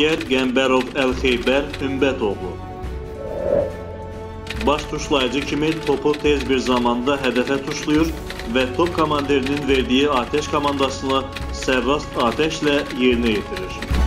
Əskər Qəmbərov Əlxeybər Ümbətoğlu. Baş tuşlayıcı kimi topu tez bir zamanda hədəfə tuşlayır və top komandirinin verdiyi atəş komandasını sərrast atəşlə yerinə yetirir.